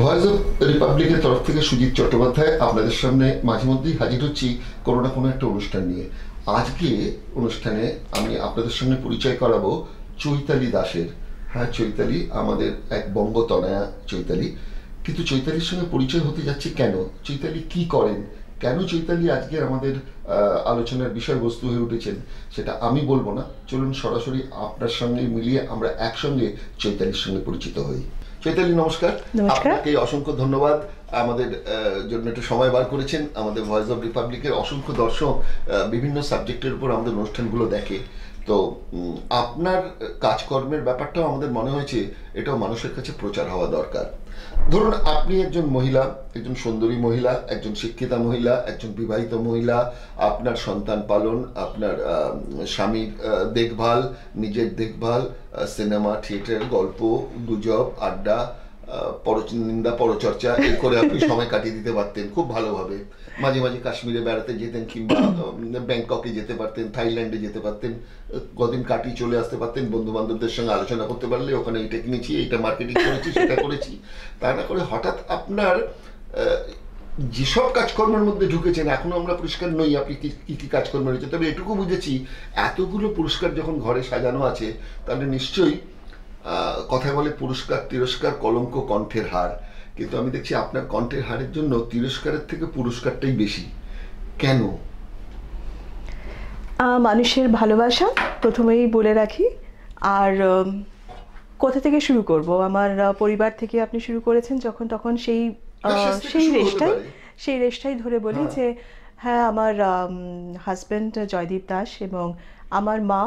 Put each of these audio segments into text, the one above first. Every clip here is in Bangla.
ভয়েস অফ রিপাবলিকের তরফ থেকে সুজিত চট্টোপাধ্যায় আপনাদের সামনে মাঝে মধ্যেই হাজির হচ্ছি কোনো না কোনো একটা অনুষ্ঠান নিয়ে। আজকে অনুষ্ঠানে আমি আপনাদের সঙ্গে পরিচয় করাবো চৈতালি দাসের। হ্যাঁ চৈতালি আমাদের এক বঙ্গতনয়া চৈতালি। কিন্তু চৈতালির সঙ্গে পরিচয় হতে যাচ্ছে কেন? চৈতালি কি করেন? কেন চৈতালি আজকের আমাদের আলোচনার বিষয়বস্তু হয়ে উঠেছেন? সেটা আমি বলব না। চলুন সরাসরি আপনার সঙ্গে মিলিয়ে আমরা একসঙ্গে চৈতালির সঙ্গে পরিচিত হই। চৈতালি নমস্কার। আপনাকে অসংখ্য ধন্যবাদ। আমাদের জন্য একটু সময় বার করেছেন। আমাদের ভয়েস অফ রিপাবলিকের অসংখ্য দর্শক বিভিন্ন সাবজেক্টের উপর আমাদের অনুষ্ঠানগুলো দেখে। তো আপনার কাজকর্মের ব্যাপারটাও আমাদের মনে হয়েছে, এটাও মানুষের কাছে প্রচার হওয়া দরকার। ধরুন, আপনি একজন মহিলা, একজন সুন্দরী মহিলা, একজন শিক্ষিতা মহিলা, একজন বিবাহিত মহিলা, আপনার সন্তান পালন, আপনার স্বামীর দেখভাল, নিজের দেখভাল সিনেমা, থিয়েটার, গল্প, গুজব, আড্ডা নিন্দা পরচর্চা এই করে আপনি সময় কাটিয়ে দিতে পারতেন খুব ভালোভাবে। মাঝে মাঝে কাশ্মীরে বেড়াতে যেতেন কিংবা ব্যাংককে যেতে পারতেন, থাইল্যান্ডে যেতে পারতেন, কদিন কাটিয়ে চলে আসতে পারতেন বন্ধু বান্ধবদের সঙ্গে আলোচনা করতে পারলে ওখানে এটা কিনেছি এইটা মার্কেটিং করেছি, সেটা করেছি। তা না করে হঠাৎ আপনার যেসব কাজকর্মের মধ্যে ঢুকেছেন, এখনও আমরা পুরস্কার নই আপনি কি কি কাজকর্ম রয়েছে, তবে এটুকু বুঝেছি, এতগুলো পুরস্কার যখন ঘরে সাজানো আছে, তাহলে নিশ্চয়ই কথায় বলে পুরস্কার তিরস্কার কলঙ্ক কণ্ঠের হার। কিন্তু আমি দেখছি আপনার কণ্ঠের হারের জন্য তিরস্কারের থেকে পুরস্কারটাই বেশি। কেন? মানুষের ভালোবাসা প্রথমেই বলে রাখি। আর কোথা থেকে শুরু করব? আমার পরিবার থেকে আপনি শুরু করেছেন যখন তখন সেই সেই রেশটাই সেই রেশটাই ধরে বলি হ্যাঁ। যে হ্যাঁ আমার হাজব্যান্ড জয়দীপ দাস এবং আমার মা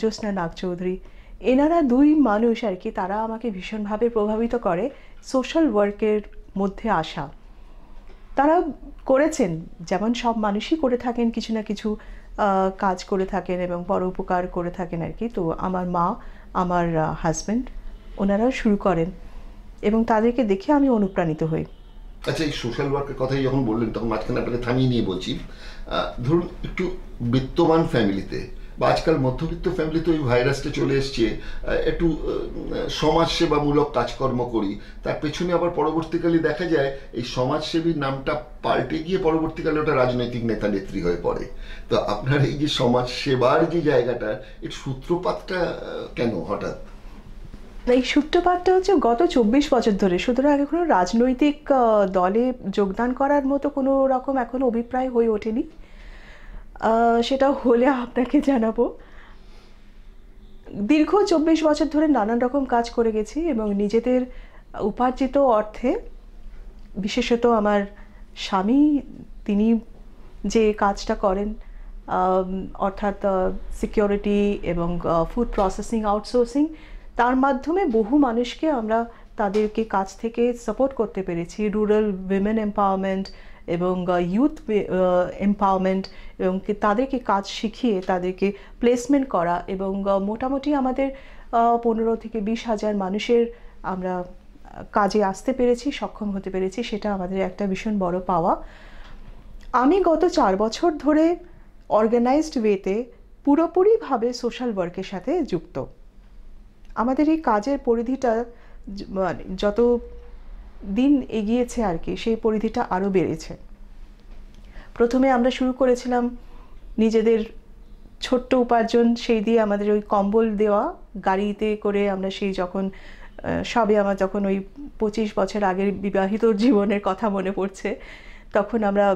জ্যোৎস্না নাগ চৌধুরী এনারা দুই মানুষ আর কি, তারা আমাকে ভীষণভাবে প্রভাবিত করে সোশ্যাল ওয়ার্কের মধ্যে আসা। তারা করেছেন, যেমন সব মানুষই করে থাকেন, কিছু না কিছু কাজ করে থাকেন এবং পরোপকার করে থাকেন আর কি। তো আমার মা, আমার হাজব্যান্ড ওনারাও শুরু করেন এবং তাদেরকে দেখে আমি অনুপ্রাণিত হই। আচ্ছা এই সোশ্যাল ওয়ার্কের কথাই যখন বললেন, তখন মাঝখানে আপনাকে থামিয়ে নিয়ে বলছি ধরুন একটু বিত্তমান ফ্যামিলিতে বা আজকাল মধ্যবিত্ত ফ্যামিলিতে ওই ভাইরাসটা চলে এসছে একটু সমাজসেবামূলক কাজকর্ম করি। তার পেছনে আবার পরবর্তীকালে দেখা যায়, এই সমাজসেবীর নামটা পাল্টে গিয়ে পরবর্তীকালে ওটা রাজনৈতিক নেতা নেত্রী হয়ে পড়ে। তো আপনার এই যে সমাজ সেবার যে জায়গাটা, এর সূত্রপাতটা কেন হঠাৎ? এই সূত্রপাতটা হচ্ছে গত চব্বিশ বছর ধরে। সুতরাং এখনও রাজনৈতিক দলে যোগদান করার মতো কোনো রকম এখনও অভিপ্রায় হয়ে ওঠেনি। সেটা হলে আপনাকে জানাব। দীর্ঘ চব্বিশ বছর ধরে নানান রকম কাজ করে গেছি এবং নিজেদের উপার্জিত অর্থে বিশেষত আমার স্বামী, তিনি যে কাজটা করেন অর্থাৎ সিকিউরিটি এবং ফুড প্রসেসিং আউটসোর্সিং তার মাধ্যমে বহু মানুষকে আমরা তাদেরকে কাজ থেকে সাপোর্ট করতে পেরেছি। রুরাল উইমেন এম্পাওয়ারমেন্ট এবং ইউথ এম্পাওয়ারমেন্ট এবং তাদেরকে কাজ শিখিয়ে তাদেরকে প্লেসমেন্ট করা এবং মোটামুটি আমাদের পনেরো থেকে বিশ হাজার মানুষের আমরা কাজে আসতে পেরেছি, সক্ষম হতে পেরেছি, সেটা আমাদের একটা ভীষণ বড় পাওয়া। আমি গত চার বছর ধরে অর্গানাইজড ওয়েতে পুরোপুরিভাবে সোশ্যাল ওয়ার্কের সাথে যুক্ত। আমাদের এই কাজের পরিধিটা মানে যত দিন এগিয়েছে আর কি, সেই পরিধিটা আরও বেড়েছে। প্রথমে আমরা শুরু করেছিলাম নিজেদের ছোট্ট উপার্জন, সেই দিয়ে আমাদের ওই কম্বল দেওয়া, গাড়িতে করে আমরা সেই যখন সবে আমার যখন ওই পঁচিশ বছর আগের বিবাহিত জীবনের কথা মনে পড়ছে, তখন আমরা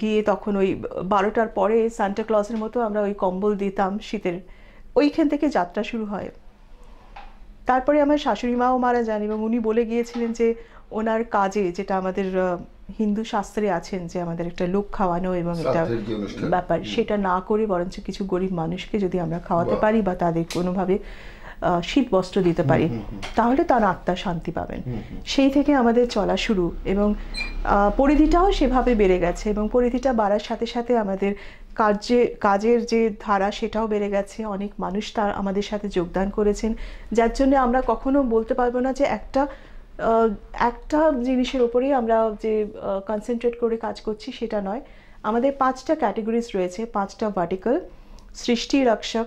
গিয়ে তখন ওই বারোটার পরে সান্টা ক্লসের মতো আমরা ওই কম্বল দিতাম শীতের। ওইখান থেকে যাত্রা শুরু হয়। তারপরে আমার শাশুড়ি মাও মারা যান এবং উনি বলে গিয়েছিলেন যে ওনার কাজে যেটা আমাদের হিন্দু শাস্ত্রে আছেন যে আমাদের একটা লোক খাওয়ানো এবং একটা। ব্যাপার সেটা না করে বরঞ্চ কিছু গরিব মানুষকে যদি আমরা খাওয়াতে পারি বা তাদের কোনোভাবে শীত বস্ত্র দিতে পারি তাহলে তার আত্মা শান্তি পাবেন। সেই থেকে আমাদের চলা শুরু এবং পরিধিটাও সেভাবে বেড়ে গেছে এবং পরিধিটা বাড়ার সাথে সাথে আমাদের কাজে কাজের যে ধারা সেটাও বেড়ে গেছে। অনেক মানুষ তার আমাদের সাথে যোগদান করেছেন যার জন্য আমরা কখনো বলতে পারব না যে একটা একটা জিনিসের ওপরেই আমরা যে কনসেন্ট্রেট করে কাজ করছি সেটা নয়। আমাদের পাঁচটা ক্যাটাগরিজ রয়েছে, পাঁচটা ভার্টিক্যাল সৃষ্টি রক্ষক,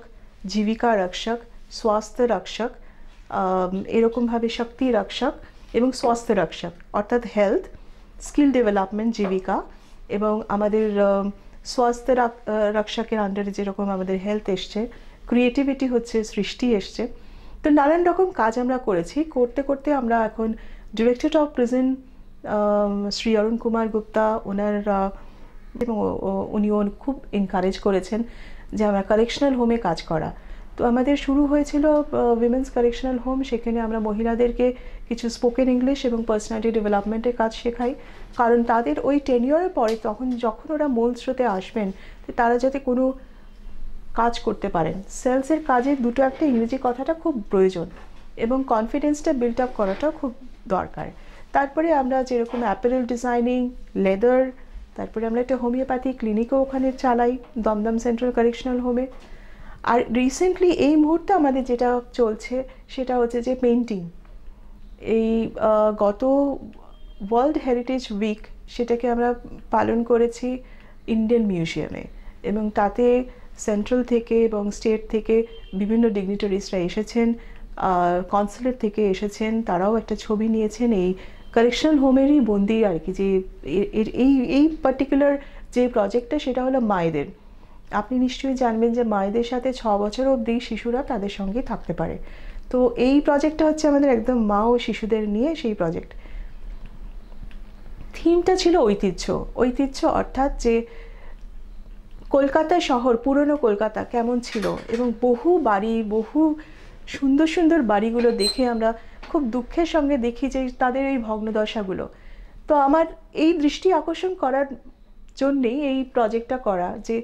জীবিকা রক্ষক, স্বাস্থ্য রক্ষক এরকমভাবে শক্তি রক্ষক এবং স্বাস্থ্য রক্ষক, অর্থাৎ হেলথ স্কিল ডেভেলপমেন্ট জীবিকা এবং আমাদের স্বাস্থ্য রক্ষকের আন্ডারে যেরকম আমাদের হেলথ এসছে ক্রিয়েটিভিটি হচ্ছে, সৃষ্টি এসছে। তো নানান রকম কাজ আমরা করেছি। করতে করতে আমরা এখন director of present Shri Arun Kumar Gupta, ওনার এবং ও- খুব এনকারেজ করেছেন যে আমরা কারেকশনাল হোমে কাজ করা। তো আমাদের শুরু হয়েছিল উইমেন্স কারেকশনাল হোম সেখানে আমরা মহিলাদেরকে কিছু স্পোকেন ইংলিশ এবং পার্সোনালিটি ডেভেলপমেন্টের কাজ শেখাই। কারণ তাদের ওই টেনিয়রের পরে তখন যখন ওরা মূল স্রোতে আসবেন তারা যাতে কোনো কাজ করতে পারেন। সেলসের কাজে দুটো একটা ইংরেজি কথাটা খুব প্রয়োজন এবং কনফিডেন্সটা বিল্ড আপ করাটাও খুব দরকার। তারপরে আমরা যেরকম অ্যাপারেল ডিজাইনিং লেদার তারপরে আমরা একটা হোমিওপ্যাথি ক্লিনিকও ওখানে চালাই, দমদম সেন্ট্রাল কারেকশনাল হোমে আর রিসেন্টলি এই মুহূর্তে আমাদের যেটা চলছে, সেটা হচ্ছে যে পেন্টিং এই গত ওয়ার্ল্ড হেরিটেজ উইক সেটাকে আমরা পালন করেছি ইন্ডিয়ান মিউজিয়ামে এবং তাতে সেন্ট্রাল থেকে এবং স্টেট থেকে বিভিন্ন ডিগনিটারিজরা এসেছেন কনসুলেট থেকে এসেছেন, তারাও একটা ছবি নিয়েছেন এই কারেকশনাল হোমেরই বন্দি আর কি, যে এই এই পার্টিকুলার যে প্রজেক্টটা সেটা হলো মায়েদের। আপনি নিশ্চয়ই জানবেন যে মায়েদের সাথে ছ বছর অবধি শিশুরা তাদের সঙ্গে থাকতে পারে। তো এই প্রজেক্টটা হচ্ছে আমাদের একদম মা ও শিশুদের নিয়ে সেই প্রজেক্ট থিমটা ছিল ঐতিহ্য। ঐতিহ্য অর্থাৎ যে কলকাতা শহর, পুরনো কলকাতা কেমন ছিল? এবং বহু বাড়ি, বহু সুন্দর সুন্দর বাড়িগুলো দেখে আমরা খুব দুঃখের সঙ্গে দেখি যে তাদের এই ভগ্নদশাগুলো। তো আমার এই দৃষ্টি আকর্ষণ করার জন্যেই এই প্রজেক্টটা করা যে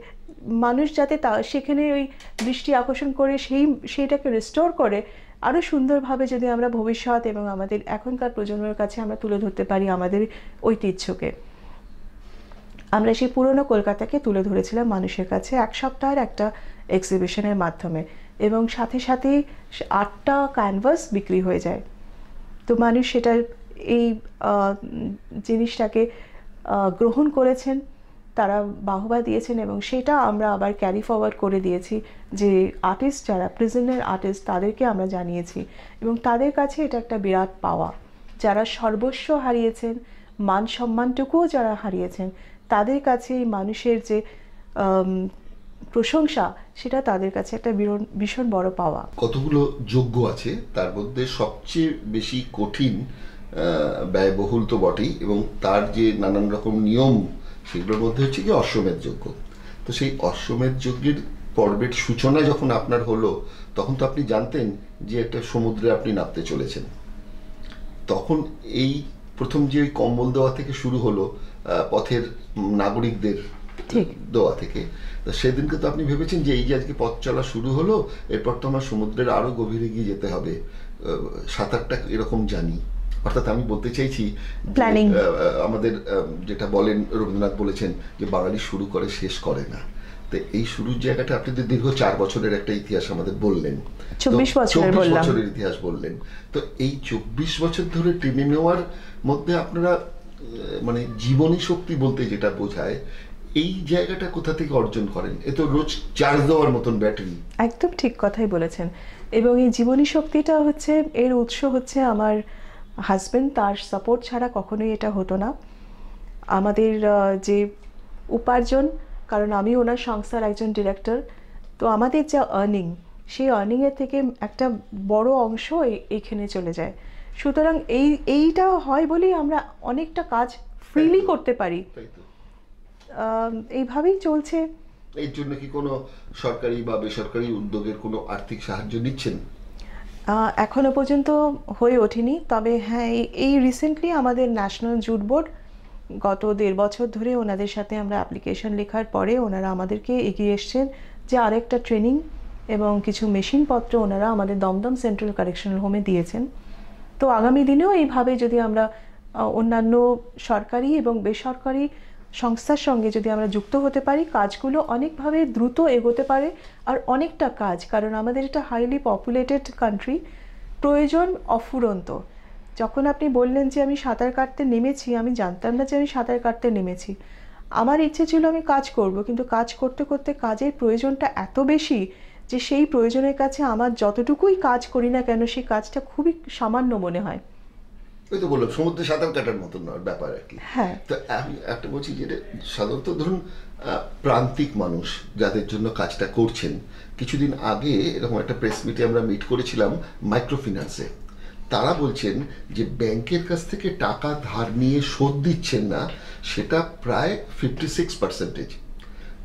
মানুষ যাতে তা, সেখানে ওই দৃষ্টি আকর্ষণ করে সেই সেইটাকে রিস্টোর করে আরও সুন্দরভাবে যদি আমরা ভবিষ্যৎ এবং আমাদের এখনকার প্রজন্মের কাছে আমরা তুলে ধরতে পারি আমাদের ঐতিহ্যকে। আমরা সেই পুরনো কলকাতাকে তুলে ধরেছিলাম মানুষের কাছে এক সপ্তাহের একটা এক্সিবিশনের মাধ্যমে এবং সাথে সাথে আটটা ক্যানভাস বিক্রি হয়ে যায়। তো মানুষ সেটা এই জিনিসটাকে গ্রহণ করেছেন, তারা বাহবা দিয়েছেন এবং সেটা আমরা আবার ক্যারি ফরওয়ার্ড করে দিয়েছি যে আর্টিস্ট যারা প্রিজনের আর্টিস্ট তাদেরকে আমরা জানিয়েছি এবং তাদের কাছে এটা একটা বিরাট পাওয়া। যারা সর্বস্ব হারিয়েছেন, মান সম্মানটুকুও যারা হারিয়েছেন তাদের কাছে এই মানুষের যে প্রশংসা, সেটা তাদের কাছে একটা ভীষণ বড় পাওয়া। কতগুলো যোগ্য আছে? তার মধ্যে সবচেয়ে বেশি কঠিন ব্যয়বহুল তো বটেই এবং তার যে নানান রকম নিয়ম, সেগুলোর মধ্যে হচ্ছে কি অশ্বমেধ যজ্ঞ। তো সেই অশ্বমেধ যজ্ঞের পর্বের সূচনা যখন আপনার হলো, তখন তো আপনি জানতেন যে একটা সমুদ্রে আপনি নামতে চলেছেন। তখন এই প্রথম যে কম্বল দেওয়া থেকে শুরু হলো পথের নাগরিকদের দেওয়া থেকে। তো সেদিনকে তো আপনি ভেবেছেন যে এই যে আজকে পথ চলা শুরু হলো এরপর তো আমার সমুদ্রের আরও গভীরে গিয়ে যেতে হবে। সাঁতারটা এরকম জানি। অর্থাৎ আমি বলতে চাইছি যে, আমাদের যেটা বলেন রবীন্দ্রনাথ বলেছেন যে বাঙালি শুরু করে শেষ করে না। তো এই শুরুর জায়গাটা আপনি তো দীর্ঘ চার বছরের একটা ইতিহাস আমাদের বললেন 24 বছরের বছরের ইতিহাস বললেন। তো এই চব্বিশ বছর ধরে টেনে নেওয়ার মধ্যে আপনারা মানে জীবনী শক্তি বলতে যেটা বোঝায়, এই জায়গাটা কোথা থেকে অর্জন করেন? এ তো রোজ চার্জ দেওয়ার মতন ব্যাটারি। একদম ঠিক কথাই বলেছেন। এবং এই জীবনী শক্তিটা হচ্ছে, এর উৎস হচ্ছে আমার হাজবেন্ড তার সাপোর্ট ছাড়া কখনোই এটা হতো না। আমাদের যে উপার্জন, কারণ আমি ওনার সংস্থার একজন ডিরেক্টর তো আমাদের যা আর্নিং সেই আর্নিংয়ের থেকে একটা বড় অংশ এইখানে চলে যায়। সুতরাং এই এইটা হয় বলেই আমরা অনেকটা কাজ ফ্রিলি করতে পারি। এইভাবেই চলছে। এর জন্য কি কোনো সরকারি বা বেসরকারি উদ্যোগের কোনো আর্থিক সাহায্য নিচ্ছেন? এখনও পর্যন্ত হয়ে ওঠেনি। তবে হ্যাঁ এই- এই রিসেন্টলি আমাদের ন্যাশনাল জুট বোর্ড গত দেড় বছর ধরে ওনাদের সাথে আমরা অ্যাপ্লিকেশন লেখার পরে ওনারা আমাদেরকে এগিয়ে এসছেন যে আরেকটা ট্রেনিং এবং কিছু মেশিনপত্র ওনারা আমাদের দমদম সেন্ট্রাল কারেকশনাল হোমে দিয়েছেন। তো আগামী দিনেও এইভাবে যদি আমরা অন্যান্য সরকারি এবং বেসরকারি সংস্থার সঙ্গে যদি আমরা যুক্ত হতে পারি, কাজগুলো অনেকভাবে দ্রুত এগোতে পারে আর অনেকটা কাজ, কারণ আমাদের এটা হাইলি পপুলেটেড কান্ট্রি প্রয়োজন অফুরন্ত। যখন আপনি বললেন যে আমি সাঁতার কাটতে নেমেছি, আমি জানতাম না যে আমি সাঁতার কাটতে নেমেছি। আমার ইচ্ছে ছিল আমি কাজ করব, কিন্তু কাজ করতে করতে কাজের প্রয়োজনটা এত বেশি যে সেই প্রয়োজনের কাছে আমার যতটুকুই কাজ করি না কেন সেই কাজটা খুবই সামান্য মনে হয়। ওই তো বললাম সমুদ্রে সাঁতার কাটার মতন না ব্যাপার আর কি। হ্যাঁ। তো আমি একটা বলছি যে এটা সাধারণত ধরুন প্রান্তিক মানুষ যাদের জন্য কাজটা করছেন কিছুদিন আগে এরকম একটা প্রেস মিটে আমরা মিট করেছিলাম মাইক্রো ফিন্যান্সে তারা বলছেন যে ব্যাংকের কাছ থেকে টাকা ধার নিয়ে শোধ দিচ্ছেন না সেটা প্রায় ফিফটি সিক্স পার্সেন্টেজ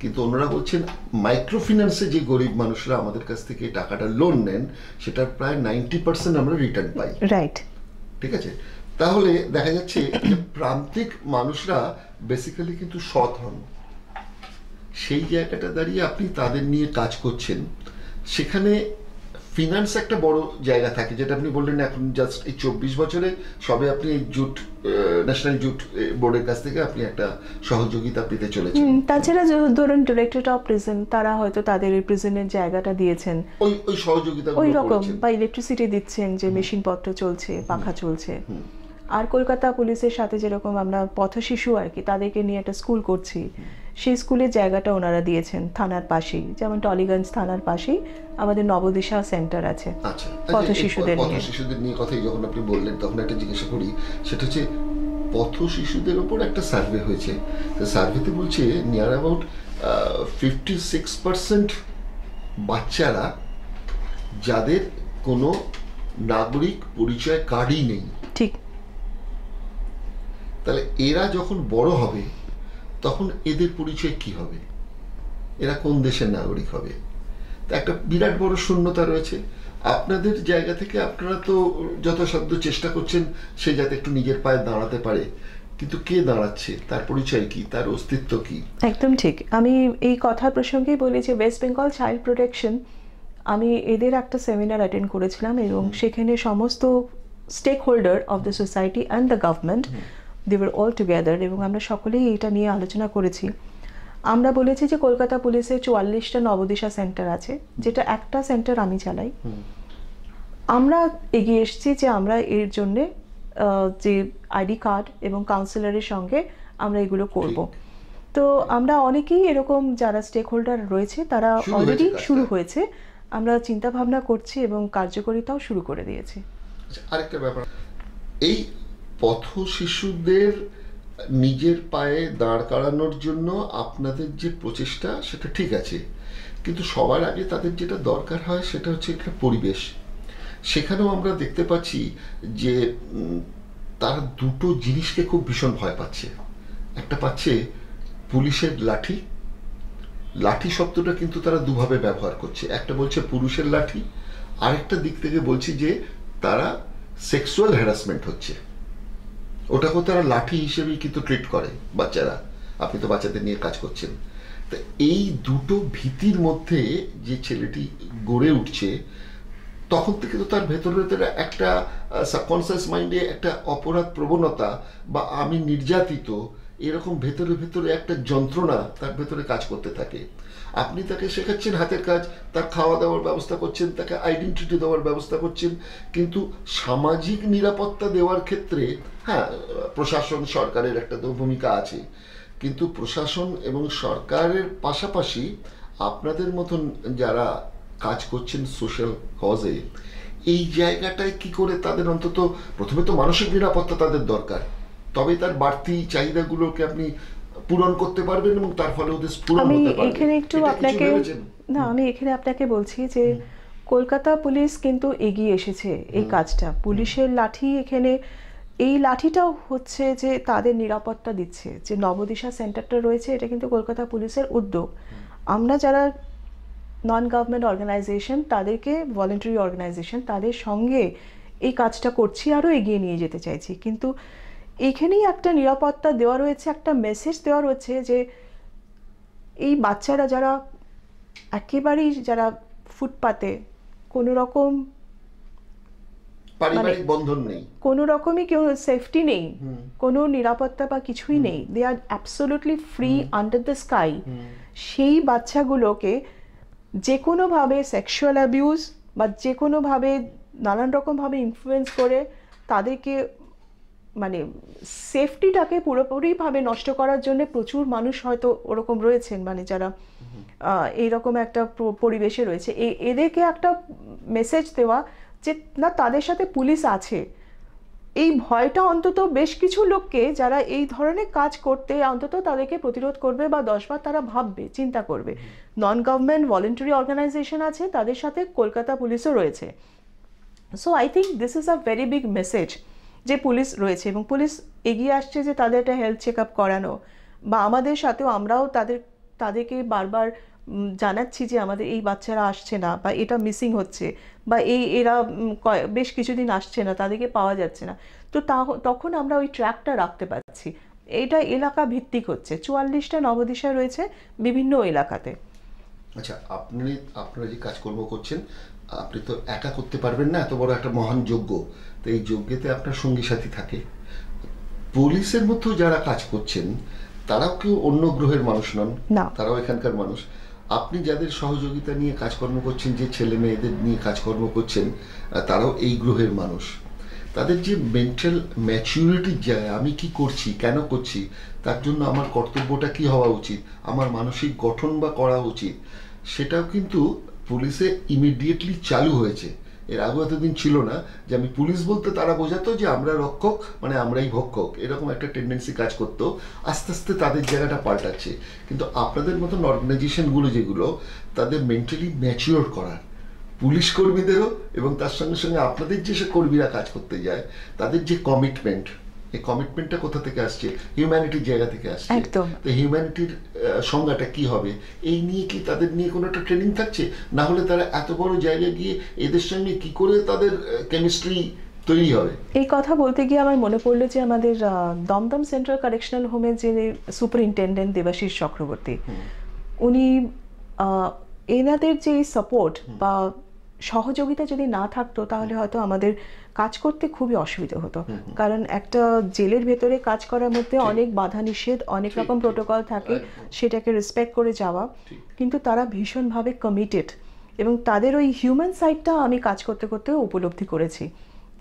কিন্তু ওনারা বলছেন মাইক্রো ফিন্যান্সে যে গরিব মানুষরা আমাদের কাছ থেকে টাকাটা লোন নেন সেটার প্রায় নাইনটি পার্সেন্ট আমরা রিটার্ন পাই। রাইট ঠিক আছে? তাহলে দেখা যাচ্ছে যে প্রান্তিক মানুষরা বেসিক্যালি কিন্তু সৎ হন। সেই জায়গাটা দাঁড়িয়ে আপনি তাদের নিয়ে কাজ করছেন। সেখানে ফিনান্স একটা বড় জায়গা থাকে যেটা আপনি বললেন এখন জাস্ট এই চব্বিশ বছরে সবে আপনি এই জুট ন্যাশনাল জুট বোর্ডের কাছ থেকে আপনি একটা সহযোগিতা পেতে চলেছেন। তাছাড়া ধরুন ডিরেক্টরেট অফ প্রিজন তারা হয়তো তাদের এই প্রিজনের জায়গাটা দিয়েছেন। ওই ওই সহযোগিতা ওই রকম বা ইলেকট্রিসিটি দিচ্ছেন যে মেশিনপত্র চলছে পাখা চলছে। আর কলকাতা পুলিশের সাথে যেরকম আমরা পথশিশু আর কি তাদেরকে নিয়ে একটা স্কুল করছি। সেই স্কুলের জায়গাটা ওনারা দিয়েছেন থানার পাশেই। যেমন টলিগঞ্জ থানার পাশেই আমাদের নবদিশা সেন্টার আছে। আচ্ছা পথ শিশুদের নিয়ে। শিশুদের নিয়ে কথাই যখন আপনি বললেন তখন একটা জিজ্ঞাসা করি সেটা হচ্ছে পথ শিশুদের ওপর একটা সার্ভে হয়েছে। তো সার্ভেতে বলছে near about fifty six percent বাচ্চারা যাদের কোনো নাগরিক পরিচয় কার্ডই নেই। ঠিক। তাহলে এরা যখন বড় হবে তখন এদের পরিচয় কি হবে? এরা কোন দেশের নাগরিক হবে? তা একটা বিরাট বড় শূন্যতা রয়েছে। আপনাদের জায়গা থেকে আপনারা তো যথাসাধ্য চেষ্টা করছেন সে যাতে একটু নিজের পায়ে দাঁড়াতে পারে। কিন্তু কে দাঁড়াচ্ছে? তার পরিচয় কি? তার অস্তিত্ব কি? একদম ঠিক। আমি এই কথার প্রসঙ্গেই বলি যে ওয়েস্ট বেঙ্গল চাইল্ড প্রোটেকশন আমি এদের একটা সেমিনার অ্যাটেন্ড করেছিলাম এবং সেখানে সমস্ত stakeholder of the society and the government they were all together এবং আমরা সকলেই এটা নিয়ে আলোচনা করেছি। আমরা বলেছি যে কলকাতা পুলিশের চুয়াল্লিশটা নবদিশা সেন্টার আছে যেটা একটা সেন্টার আমি চালাই। আমরা এগিয়ে এসেছি যে আমরা এর জন্যে যে আইডি কার্ড এবং কাউন্সিলরের সঙ্গে আমরা এগুলো করব। তো আমরা অনেকেই এরকম যারা স্টেক হোল্ডার রয়েছে তারা অলরেডি শুরু হয়েছে। আমরা চিন্তা ভাবনা করছি এবং কার্যকরিতাও শুরু করে দিয়েছি। আচ্ছা, আরেকটা ব্যাপার। এই পথ শিশুদের নিজের পায়ে দাঁড় করানোর জন্য আপনাদের যে প্রচেষ্টা, সেটা ঠিক আছে। কিন্তু সবার আগে তাদের যেটা দরকার হয়, সেটা হচ্ছে একটা পরিবেশ। সেখানেও আমরা দেখতে পাচ্ছি যে তারা দুটো জিনিসকে খুব ভীষণ ভয় পাচ্ছে। একটা পাচ্ছে পুলিশের লাঠি। লাঠি শব্দটা কিন্তু তারা দুভাবে ব্যবহার করছে। একটা বলছে পুরুষের লাঠি, আরেকটা দিক থেকে বলছি যে, তারা সেক্সুয়াল হ্যারাসমেন্ট হচ্ছে। ওটাকেও তারা লাঠি হিসেবেই কিন্তু ট্রিট করে বাচ্চারা। আপনি তো বাচ্চাদের নিয়ে কাজ করছেন। তা এই দুটো ভীতির মধ্যে যে ছেলেটি গড়ে উঠছে, তখন থেকে তো তার ভেতরে ভেতরে একটা সাবকনসিয়াস মাইন্ডে একটা অপরাধ প্রবণতা বা আমি নির্যাতিত, এরকম ভেতরে ভেতরে একটা যন্ত্রণা তার ভেতরে কাজ করতে থাকে। আপনি তাকে শেখাচ্ছেন হাতের কাজ, তার খাওয়া দাওয়ার ব্যবস্থা করছেন, তাকে আইডেন্টিটি দেওয়ার ব্যবস্থা করছেন, কিন্তু সামাজিক নিরাপত্তা দেওয়ার ক্ষেত্রে হ্যাঁ প্রশাসন, সরকারের একটা তো ভূমিকা আছে, কিন্তু প্রশাসন এবং সরকারের পাশাপাশি আপনাদের মতন যারা কাজ করছেন সোশ্যাল কজে এই জায়গাটায় কি করে তাদের অন্তত, প্রথমে তো মানসিক নিরাপত্তা তাদের দরকার, তবে তার বাড়তি চাহিদাগুলোকে আপনি পূরণ করতে পারবেন এবং তার ফলে ওদের স্ফুরণ আমি হতে পারবে। এখানে একটু আপনাকে না আমি এখানে আপনাকে বলছি যে কলকাতা পুলিশ কিন্তু এগিয়ে এসেছে এই কাজটা। পুলিশের লাঠি এখানে এই লাঠিটাও হচ্ছে যে তাদের নিরাপত্তা দিচ্ছে। যে নবদিশা সেন্টারটা রয়েছে এটা কিন্তু কলকাতা পুলিশের উদ্যোগ। আমরা যারা নন গভর্নমেন্ট অর্গানাইজেশন তাদেরকে ভলেন্টারি অর্গানাইজেশন তাদের সঙ্গে এই কাজটা করছি আরও এগিয়ে নিয়ে যেতে চাইছি। কিন্তু এখানেই একটা নিরাপত্তা দেওয়া রয়েছে একটা মেসেজ দেওয়া রয়েছে যে এই বাচ্চারা যারা একেবারেই যারা ফুটপাতে কোনো রকম পারিবারিক বন্ধন নেই। কোনো রকমই কেউ সেফটি নেই কোনো নিরাপত্তা বা কিছুই নেই they are absolutely free under the sky সেই বাচ্চাগুলোকে যে কোনোভাবে সেক্সুয়াল অ্যাবিউজ বা যে কোনোভাবে নানান রকমভাবে ইনফ্লুয়েন্স করে তাদেরকে মানে সেফটিটাকে পুরোপুরিভাবে নষ্ট করার জন্য প্রচুর মানুষ হয়তো ওরকম রয়েছেন মানে যারা এইরকম একটা পরিবেশে রয়েছে। এদেরকে একটা মেসেজ দেওয়া যে না তাদের সাথে পুলিশ আছে। এই ভয়টা অন্তত বেশ কিছু লোককে যারা এই ধরনের কাজ করতে অন্তত তাদেরকে প্রতিরোধ করবে বা দশবার তারা ভাববে চিন্তা করবে। নন গভর্নমেন্ট ভলেন্টারি অর্গানাইজেশন আছে তাদের সাথে কলকাতা পুলিশও রয়েছে। So I think this is a very big message যে পুলিশ রয়েছে এবং পুলিশ এগিয়ে আসছে যে তাদের একটা হেলথ চেক আপ করানো। বা আমাদের সাথেও আমরাও তাদের, তাদেরকে বারবার জানাচ্ছি যে আমাদের এই বাচ্চারা আসছে না বা এটা মিসিং হচ্ছে বা এই, এরা বেশ কিছুদিন আসছে না, তাদেরকে পাওয়া যাচ্ছে না। তো তখন আমরা ওই ট্র্যাকটা রাখতে পারছি। এটা এলাকা ভিত্তিক হচ্ছে। চুয়াল্লিশটা নবদিশা রয়েছে বিভিন্ন এলাকাতে। আচ্ছা আপনি, আপনারা যে কাজকর্ম করছেন, আপনি তো একা করতে পারবেন না, এত বড় একটা মহান যজ্ঞ। তো এই যজ্ঞেতে আপনার সঙ্গী সাথী থাকে। পুলিশের মধ্যেও যারা কাজ করছেন তারাও কেউ অন্য গ্রহের মানুষ নন। তারাও এখানকার মানুষ। আপনি যাদের সহযোগিতা নিয়ে কাজকর্ম করছেন যে ছেলে মেয়েদের নিয়ে কাজকর্ম করছেন তারাও এই গ্রহের মানুষ। তাদের যে মেন্টাল ম্যাচিউরিটি যায় আমি কি করছি কেন করছি তার জন্য আমার কর্তব্যটা কি হওয়া উচিত আমার মানসিক গঠন বা করা উচিত সেটাও কিন্তু পুলিশে ইমিডিয়েটলি চালু হয়েছে। এর আগে এতদিন ছিল না যে আমি পুলিশ বলতে তারা বোঝাতো যে আমরা রক্ষক মানে আমরাই ভক্ষক। এরকম একটা টেন্ডেন্সি কাজ করতো। আস্তে আস্তে তাদের জায়গাটা পাল্টাচ্ছে। কিন্তু আপনাদের মতন অর্গানাইজেশনগুলো যেগুলো, তাদের মেন্টালি ম্যাচিওর করার, পুলিশ কর্মীদেরও এবং তার সঙ্গে সঙ্গে আপনাদের যেসব কর্মীরা কাজ করতে যায়, তাদের যে কমিটমেন্ট এই কমিটমেন্টটা কোথা থেকে আসছে? হিউম্যানিটির জায়গা থেকে আসছে। একদম। তো হিউম্যানিটির সংজ্ঞাটা কি হবে? এই নিয়ে কি তাদের নিয়ে কোনো একটা ট্রেনিং থাকছে? না হলে তারা এত বড় জায়গায় গিয়ে এদের সঙ্গে কি করে তাদের কেমিস্ট্রি তৈরি হবে? এই কথা বলতে গিয়ে আমার মনে পড়ল যে আমাদের দমদম সেন্ট্রাল কারেকশনাল হোমের যে সুপারিনটেন্ডেন্ট দেবাশিস চক্রবর্তী উনি এনাদের যে সাপোর্ট বা সহযোগিতা যদি না থাকতো তাহলে হয়তো আমাদের কাজ করতে খুবই অসুবিধা হতো। কারণ একটা জেলের ভেতরে কাজ করার মধ্যে অনেক বাধা নিষেধ অনেক রকম প্রোটোকল থাকে সেটাকে রেসপেক্ট করে যাওয়া। কিন্তু তারা ভীষণভাবে কমিটেড এবং তাদের ওই হিউম্যান সাইডটা আমি কাজ করতে করতে উপলব্ধি করেছি।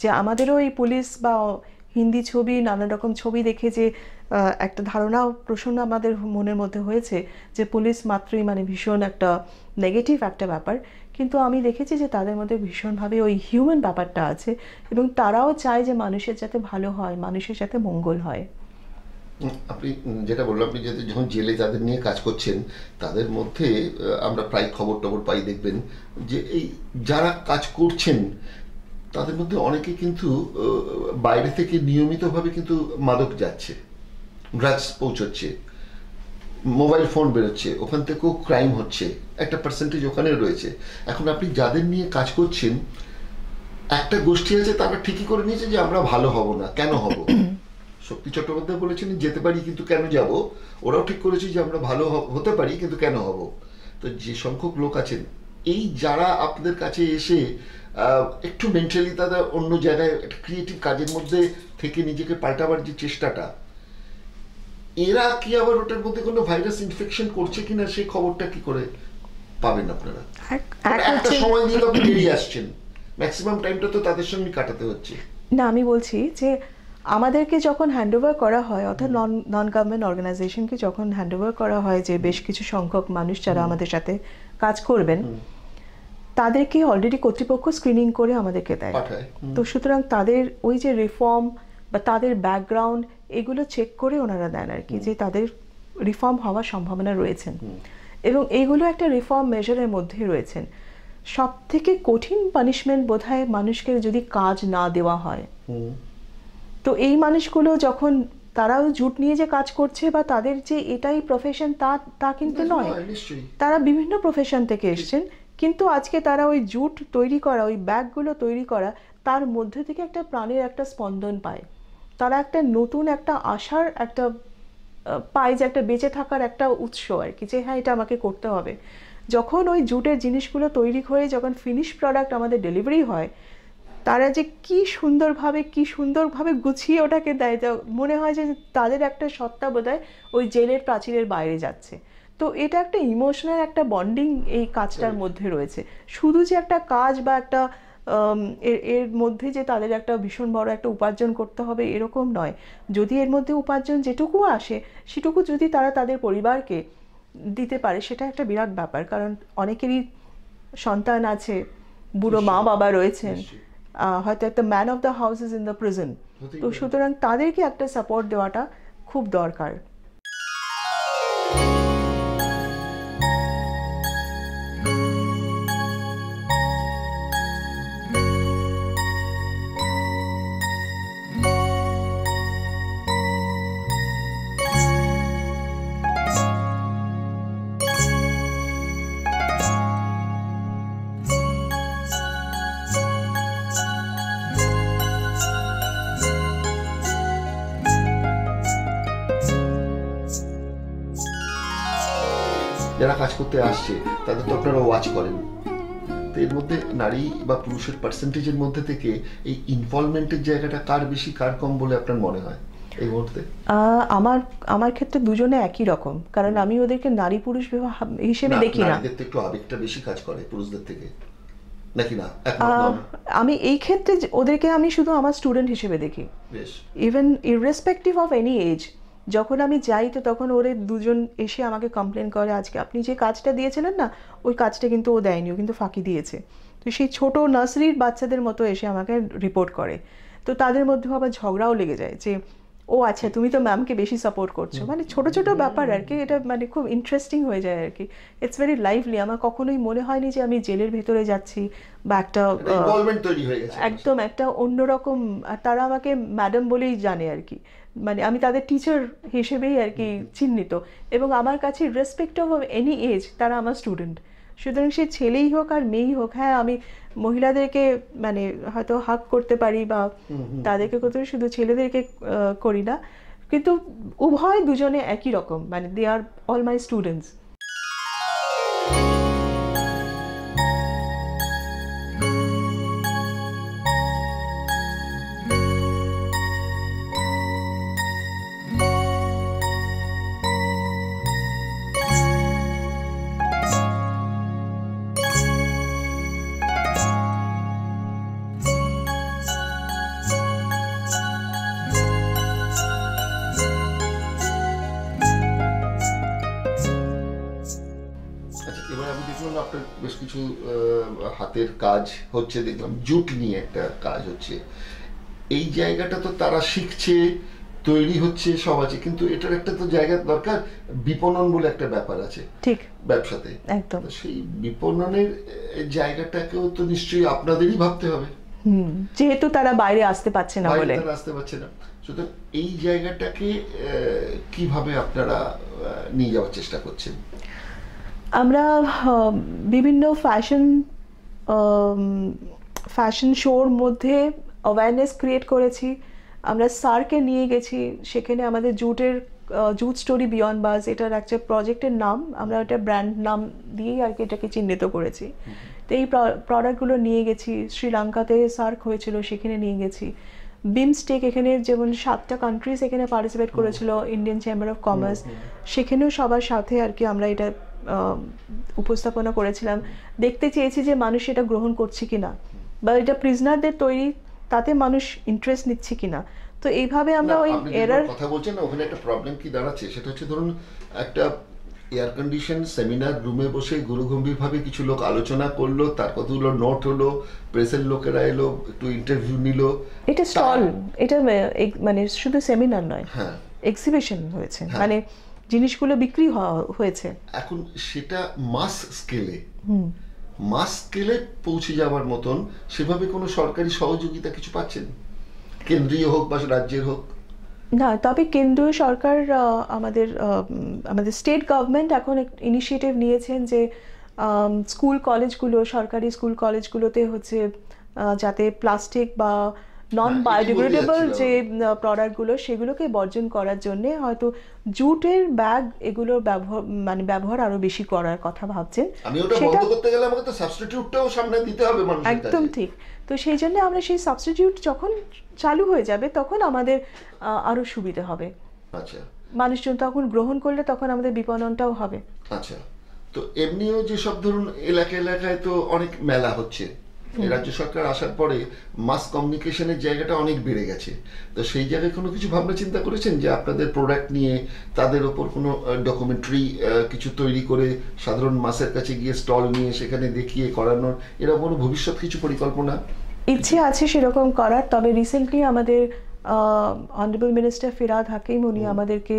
যে আমাদেরও এই পুলিশ বা হিন্দি ছবি, নানা রকম ছবি দেখে যে একটা ধারণা প্রসন্ন আমাদের মনের মধ্যে হয়েছে যে, পুলিশ মাত্রই মানে ভীষণ একটা নেগেটিভ একটা ব্যাপার। কিন্তু আমি দেখেছি যে, তাদের মধ্যে ভীষণভাবে ওই হিউম্যান ব্যাপারটা আছে এবং তারাও চায় যে, মানুষের যাতে ভালো হয়, মানুষের যাতে মঙ্গল হয়। আপনি যেটা বললাম, আপনি যাদের যখন জেলে যাদের নিয়ে কাজ করছেন, তাদের মধ্যে আমরা প্রায় খবর টবর পাই, দেখবেন যে, এই যারা কাজ করছেন তাদের মধ্যে অনেকে কিন্তু বাইরে থেকে নিয়মিতভাবে কিন্তু মাদক যাচ্ছে ড্রাগস পৌঁছচ্ছে মোবাইল ফোন বেরোচ্ছে ওখান থেকেও ক্রাইম হচ্ছে একটা পার্সেন্টেজ ওখানে রয়েছে। এখন আপনি যাদের নিয়ে কাজ করছেন একটা গোষ্ঠী আছে তারা ঠিকই করে নিয়েছে যে আমরা ভালো হব না কেন হব? শক্তি চট্টোপাধ্যায় বলেছেন যেতে পারি কিন্তু কেন যাব? ওরাও ঠিক করেছে যে আমরা ভালো হতে পারি কিন্তু কেন হব? তো যে সংখ্যক লোক আছেন এই যারা আপনাদের কাছে এসে একটু মেন্টালি তারা অন্য জায়গায় একটা ক্রিয়েটিভ কাজের মধ্যে থেকে নিজেকে পাল্টাবার যে চেষ্টাটা এরা কি আবার ওটার মধ্যে কোনো ভাইরাস ইনফেকশন করছে কিনা সেই খবরটা কি করে পাবেন আপনারা? এক- এক একটা সময় তো আপনি বেরিয়ে আসছেন। ম্যাক্সিমাম টাইমটা তো তাদের সঙ্গে কাটাতে হচ্ছে। না আমি বলছি যে আমাদেরকে যখন হ্যান্ডওভার করা হয় অর্থাৎ নন নন গভর্নমেন্ট অর্গানাইজেশনকে যখন হ্যান্ডওভার করা হয় যে বেশ কিছু সংখ্যক মানুষ যারা আমাদের সাথে কাজ করবেন তাদেরকে অলরেডি কর্তৃপক্ষ স্ক্রিনিং করে আমাদেরকে দেয়। তো সুতরাং তাদের ওই যে রিফর্ম বা তাদের ব্যাকগ্রাউন্ড এগুলো চেক করে ওনারা দেন আর কি যে তাদের রিফর্ম হওয়ার সম্ভাবনা রয়েছেন এবং এইগুলো একটা রিফর্ম মেজারের মধ্যে রয়েছেন সব থেকে কঠিন পানিশমেন্ট বোধহয় মানুষকে যদি কাজ না দেওয়া হয়। তো এই মানুষগুলো যখন তারাও জুট নিয়ে যে কাজ করছে বা তাদের যে এটাই প্রফেশন তা তা কিন্তু নয়। তারা বিভিন্ন প্রফেশন থেকে এসছেন। কিন্তু আজকে তারা ওই জুট তৈরি করা, ওই ব্যাগগুলো তৈরি করা, তার মধ্যে থেকে একটা প্রাণের একটা স্পন্দন পায়। তারা একটা নতুন একটা আশার একটা পায় যে একটা বেঁচে থাকার একটা উৎস আর কি, যে হ্যাঁ এটা আমাকে করতে হবে। যখন ওই জুটের জিনিসগুলো তৈরি হয়ে যখন ফিনিশ প্রোডাক্ট আমাদের ডেলিভারি হয়, তারা যে কি সুন্দরভাবে কি সুন্দরভাবে গুছিয়ে ওটাকে দেয় মনে হয় যে তাদের একটা সত্তা বোধহয় ওই জেলের প্রাচীরের বাইরে যাচ্ছে। তো এটা একটা ইমোশনাল একটা বন্ডিং এই কাজটার মধ্যে রয়েছে। শুধু যে একটা কাজ বা একটা এর এর মধ্যে যে তাদের একটা ভীষণ বড় একটা উপার্জন করতে হবে এরকম নয়। যদি এর মধ্যে উপার্জন যেটুকু আসে সেটুকু যদি তারা তাদের পরিবারকে দিতে পারে সেটা একটা বিরাট ব্যাপার। কারণ অনেকেরই সন্তান আছে বুড়ো মা বাবা রয়েছেন। হয়তো একটা man of the house is in the prison তো সুতরাং তাদেরকে একটা সাপোর্ট দেওয়াটা খুব দরকার। করতে আসছে তাদের তো আপনারা ওয়াচ করেন। তো এর মধ্যে নারী বা পুরুষের পার্সেন্টেজের মধ্যে থেকে এই ইনভলভমেন্টের জায়গাটা কার বেশি কার কম বলে আপনার মনে হয় এই মুহূর্তে? আমার আমার ক্ষেত্রে দুজনে একই রকম কারণ আমি ওদেরকে নারী পুরুষ হিসেবে দেখি না। নারীদের একটু আবেগটা বেশি কাজ করে পুরুষদের থেকে। নাকি না? আমি এই ক্ষেত্রে ওদেরকে আমি শুধু আমার স্টুডেন্ট হিসেবে দেখি। বেশ। Even irrespective of any age যখন আমি যাই তো তখন ওরে দুজন এসে আমাকে কমপ্লেন করে আজকে আপনি যে কাজটা দিয়েছিলেন না ওই কাজটা কিন্তু ও দেয়নি ও কিন্তু ফাঁকি দিয়েছে। তো সেই ছোট নার্সারির বাচ্চাদের মতো এসে আমাকে রিপোর্ট করে। তো তাদের মধ্যেও আবার ঝগড়াও লেগে যায় যে ও আচ্ছা তুমি তো ম্যামকে বেশি সাপোর্ট করছ। মানে ছোট ছোট ব্যাপার আর কি এটা মানে খুব ইন্টারেস্টিং হয়ে যায় আর কি। ইটস ভেরি লাইভলি আমার কখনোই মনে হয়নি যে আমি জেলের ভেতরে যাচ্ছি বা একটা একদম একটা অন্যরকম আর তারা আমাকে ম্যাডাম বলেই জানে আর কি। মানে আমি তাদের টিচার হিসেবেই আর কি চিহ্নিত। এবং আমার কাছে রেসপেক্ট অফ এনি এজ তারা আমার স্টুডেন্ট সুতরাং সে ছেলেই হোক আর মেয়েই হোক হ্যাঁ আমি মহিলাদেরকে মানে হয়তো হাক করতে পারি বা তাদেরকে করতে শুধু ছেলেদেরকে করি না। কিন্তু উভয় দুজনে একই রকম মানে দে আর অল মাই স্টুডেন্টস কিছু হাতের কাজ হচ্ছে দেখলাম জুট নিয়ে একটা কাজ হচ্ছে। এই জায়গাটা তো তারা শিখছে তৈরি হচ্ছে সব আছে কিন্তু এটার একটা তো জায়গা দরকার বিপণন বলে একটা ব্যাপার আছে ঠিক। ব্যবসাতে। একদম। সেই বিপণনের জায়গাটাকেও তো নিশ্চয়ই আপনাদেরই ভাবতে হবে। হুম যেহেতু তারা বাইরে আসতে পারছে না বলে। তারা আসতে পারছে না। সুতরাং এই জায়গাটাকে কীভাবে আপনারা নিয়ে যাওয়ার চেষ্টা করছেন? আমরা বিভিন্ন ফ্যাশন ফ্যাশন শোর মধ্যে অ্যাওয়ারনেস ক্রিয়েট করেছি। আমরা স্যারকে নিয়ে গেছি। সেখানে আমাদের জুটের জুট স্টোরি বিয়ন্ড বাস এটার একটা প্রজেক্টের নাম আমরা একটা ব্র্যান্ড নাম দিয়েই আর কি এটাকে চিহ্নিত করেছি। তো এই প্রোডাক্টগুলো নিয়ে গেছি। শ্রীলঙ্কাতে সার্ক হয়েছিল সেখানে নিয়ে গেছি। বিমস্টেক এখানে যেমন সাতটা কান্ট্রিজ এখানে পার্টিসিপেট করেছিল ইন্ডিয়ান চেম্বার অফ কমার্স সেখানেও সবার সাথে আর কি আমরা এটা উপস্থাপনা করেছিলাম দেখতে চেয়েছি যে মানুষ এটা গ্রহণ করছে কিনা বা এটা প্রিজনারদের তৈরি তাতে মানুষ ইন্টারেস্ট নিচ্ছে কিনা। তো এইভাবে আমরা ওই এরার কথা বলছেন না ওখানে একটা প্রবলেম কি দাঁড়াচ্ছে? সেটা হচ্ছে ধরুন একটা এয়ার কন্ডিশন সেমিনার রুমে বসে গুরুগম্ভীর ভাবে কিছু লোক আলোচনা করল তার কতগুলো নোট হলো প্রেসের লোকেরা এলো একটু ইন্টারভিউ নিল। এটা স্টল এটা মানে শুধু সেমিনার নয় হ্যাঁ। এক্সিবিশন হয়েছে। হ্যাঁ। মানে জিনিসগুলো বিক্রি হয়েছে। এখন সেটা মাস স্কেলে মাস স্কেলে পৌঁছে যাওয়ার মতন সেভাবে কোনো সরকারি সহযোগিতা কিছু পাচ্ছেন? কেন্দ্রীয় হোক বা রাজ্যের হোক। না তবে কেন্দ্রীয় সরকার আমাদের আমাদের স্টেট গভর্নমেন্ট এখন ইনিশিয়েটিভ নিয়েছেন যে স্কুল কলেজগুলো সরকারি স্কুল কলেজগুলোতে হচ্ছে যাতে প্লাস্টিক বা নন হ্যাঁ, বায়োডিগ্রেডেবল। যে প্রোডাক্টগুলো সেগুলোকে বর্জন করার জন্য হয়তো জুটের ব্যাগ এগুলোর ব্যবহার মানে ব্যবহার আরও বেশি করার কথা ভাবছেন। আমি ওটা বন্ধ করতে গেলে আমাকে তো সাবস্টিটিউটটাও সামনে দিতে হবে মানুষের একদম ঠিক। তো সেই জন্য আমরা সেই সাবস্টিটিউট যখন চালু হয়ে যাবে তখন আমাদের আরও সুবিধা হবে। আচ্ছা। মানুষজন তখন গ্রহণ করলে তখন আমাদের বিপণনটাও হবে। আচ্ছা। তো এমনিও যে সব ধরুন এলাকা এলাকায় তো অনেক মেলা হচ্ছে। রাজ্য সরকার আসার পরে মাস কমিউনিকেশনের জায়গাটা অনেক বেড়ে গেছে তো সেই জায়গায় কোনো কিছু ভাবনা চিন্তা করেছেন যে আপনাদের প্রোডাক্ট নিয়ে তাদের ওপর কোনো ডকুমেন্টারি কিছু তৈরি করে সাধারণ মাসের কাছে গিয়ে স্টল নিয়ে সেখানে দেখিয়ে করানোর এরকম কোনো ভবিষ্যৎ কিছু পরিকল্পনা ইচ্ছে আছে সেরকম করার তবে রিসেন্টলি আমাদের অনারেবল মিনিস্টার ফিরাদ হাকিম উনি আমাদেরকে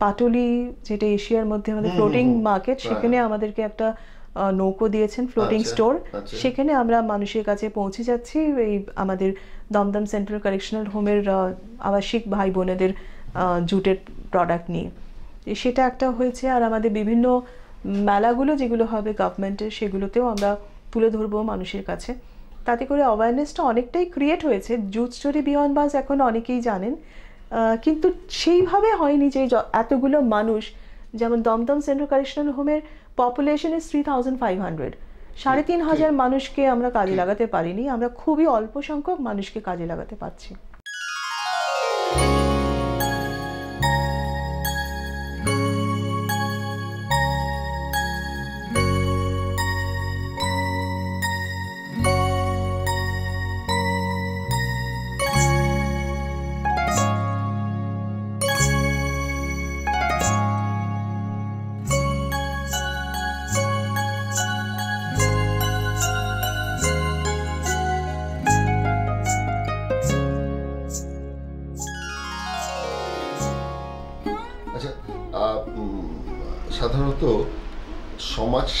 পাটুলি যেটা এশিয়ার মধ্যে আমাদের ফ্লোটিং হুম। মার্কেট হ্যাঁ। সেখানে আমাদেরকে একটা নৌকো দিয়েছেন ফ্লোটিং আচ্ছা, স্টোর আচ্ছা। সেখানে আমরা মানুষের কাছে পৌঁছে যাচ্ছি। এই আমাদের দমদম সেন্ট্রাল কারেকশনাল হোমের আবাসিক ভাই বোনেদের জুটের প্রোডাক্ট নিয়ে। সেটা একটা হয়েছে। আর আমাদের বিভিন্ন মেলাগুলো যেগুলো হবে গভর্নমেন্টের সেগুলোতেও আমরা তুলে ধরবো মানুষের কাছে। তাতে করে অ্যাওয়ারনেসটা অনেকটাই ক্রিয়েট হয়েছে। জুট স্টোরি বিয়ন্ড বাস এখন অনেকেই জানেন। কিন্তু সেইভাবে হয়নি যে এতগুলো মানুষ যেমন দমদম সেন্ট্রাল কারেকশনাল হোমের population is three thousand five hundred সাড়ে তিন হাজার মানুষকে আমরা কাজে লাগাতে পারিনি আমরা খুবই অল্প সংখ্যক মানুষকে কাজে লাগাতে পারছি।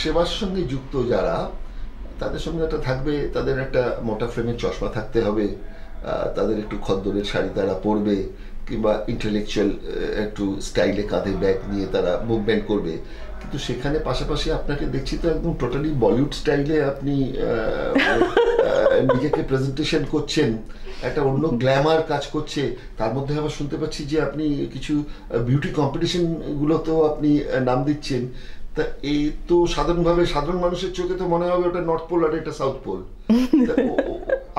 সেবার সঙ্গে যুক্ত যারা, তাদের সঙ্গে একটা থাকবে, তাদের একটা মোটা ফ্রেমের চশমা থাকতে হবে তাদের একটু খদ্দরের শাড়ি তারা পরবে, কিংবা ইন্টেলেকচুয়াল একটু স্টাইলে কাঁধে ব্যাগ নিয়ে তারা মুভমেন্ট করবে। কিন্তু সেখানে পাশাপাশি আপনাকে দেখছি তো একদম টোটালি বলিউড স্টাইলে আপনি নিজেকে প্রেজেন্টেশন করছেন, একটা অন্য গ্ল্যামার কাজ করছে। তার মধ্যে আবার শুনতে পাচ্ছি যে আপনি কিছু বিউটি কম্পিটিশন গুলোতেও আপনি নাম দিচ্ছেন। তা এই তো সাধারণভাবে সাধারণ মানুষের চোখে তো মনে হবে ওটা নর্থ পোল আর এটা সাউথ পোল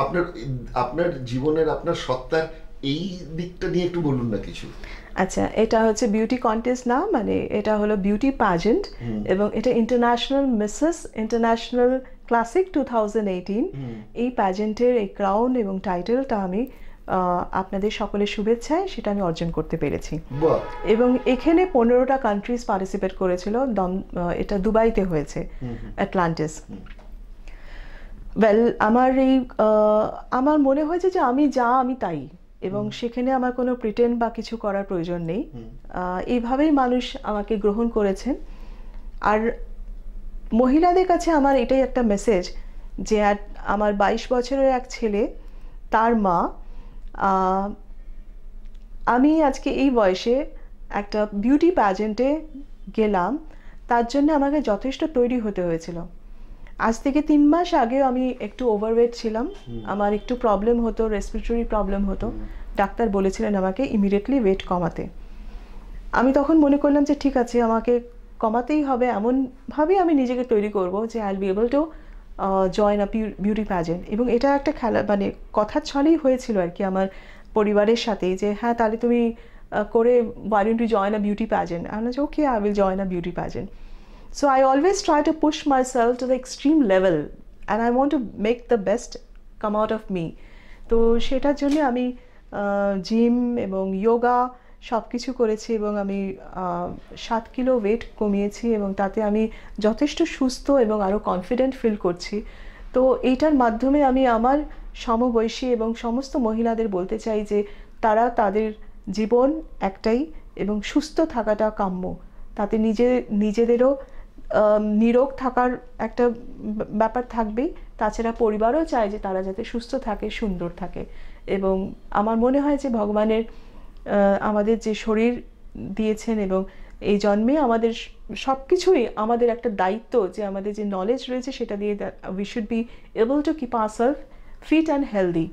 আপনার আপনার জীবনের আপনার সত্তার এই দিকটা নিয়ে একটু বলুন না কিছু। আচ্ছা এটা হচ্ছে বিউটি কন্টেস্ট না? মানে এটা হলো বিউটি প্যাজেন্ট এবং এটা international Mrs international classic two thousand eighteen এই প্যাজেন্টের এই ক্রাউন এবং টাইটেলটা আমি আপনাদের সকলের শুভেচ্ছায় সেটা আমি অর্জন করতে পেরেছি। এবং এখানে পনেরোটা কান্ট্রিজ পার্টিসিপেট করেছিল দম এটা দুবাইতে হয়েছে অ্যাটলান্টিস ওয়েল আমার এই আমার মনে হয়েছে যে আমি যা আমি তাই। এবং সেখানে আমার কোনো প্রিটেন্ড বা কিছু করার প্রয়োজন নেই। এইভাবেই মানুষ আমাকে গ্রহণ করেছেন। আর মহিলাদের কাছে আমার এটাই একটা মেসেজ যে আমার বাইশ বছরের এক ছেলে তার মা আমি আজকে এই বয়সে একটা বিউটি প্যাজেন্টে গেলাম। তার জন্য আমাকে যথেষ্ট তৈরি হতে হয়েছিল। আজ থেকে তিন মাস আগেও আমি একটু ওভারওয়েট ছিলাম। আমার একটু প্রবলেম হতো রেসপিরেটরি প্রবলেম হতো। ডাক্তার বলেছিলেন আমাকে ইমিডিয়েটলি ওয়েট কমাতে। আমি তখন মনে করলাম যে ঠিক আছে আমাকে কমাতেই হবে। এমনভাবেই আমি নিজেকে তৈরি করব যে I be able to join a beauty pageant এবং এটা একটা খেলা মানে কথার ছলেই হয়েছিল আর কি আমার পরিবারের সাথে যে হ্যাঁ তাহলে তুমি করে why to join a beauty pageant আমি বলছি okay I will join a beauty pageant So, I always try to push myself to the extreme level and I want to make the best come out of me. তো সেটার জন্য আমি জিম এবং যোগা সব কিছু করেছি এবং আমি সাত কিলো ওয়েট কমিয়েছি এবং তাতে আমি যথেষ্ট সুস্থ এবং আরও কনফিডেন্ট ফিল করছি। তো এইটার মাধ্যমে আমি আমার সমবয়সী এবং সমস্ত মহিলাদের বলতে চাই যে তারা তাদের জীবন একটাই এবং সুস্থ থাকাটা কাম্য। তাতে নিজে, নিজেদেরও নিরোগ থাকার একটা ব্যাপার থাকবেই। তাছাড়া পরিবারও চায় যে তারা যাতে সুস্থ থাকে, সুন্দর থাকে। এবং আমার মনে হয় যে ভগবানের আমাদের যে শরীর দিয়েছেন এবং এই জন্মে আমাদের সব কিছুই আমাদের একটা দায়িত্ব যে আমাদের যে নলেজ রয়েছে সেটা দিয়ে we should be able to keep our self fit and healthy